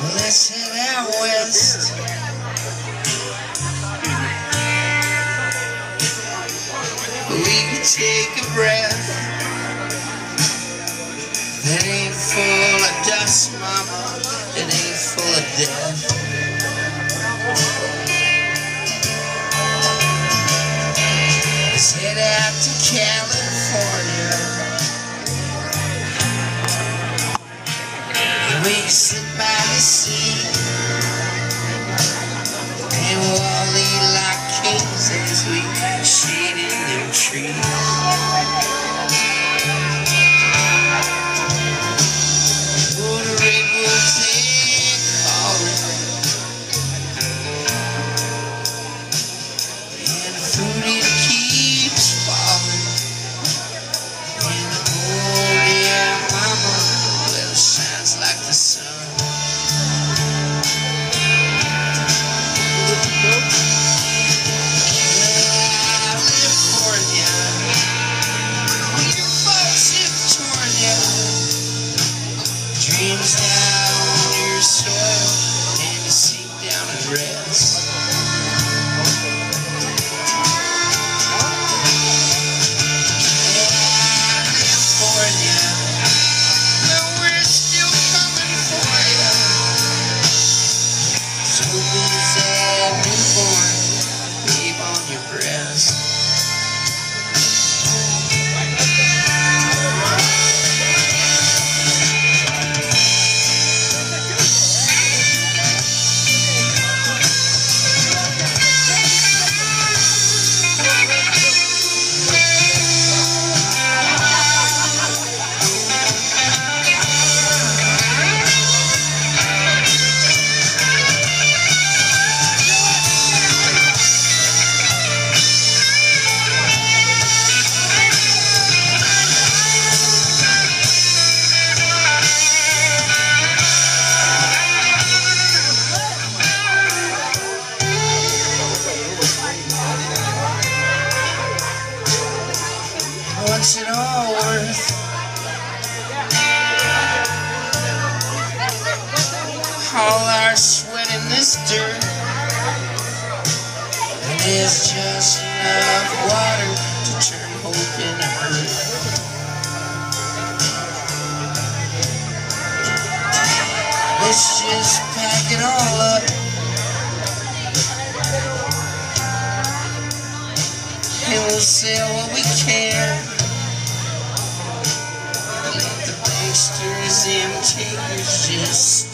Listen out, West. We can take a breath that ain't full of dust, mama. It ain't full of death. We sit by the sea What's it all worth? All our sweat in this dirt. And there's just enough water to turn hope into hurt. Let's just pack it all up. And we'll sell what we can. Let the banksters and takers just.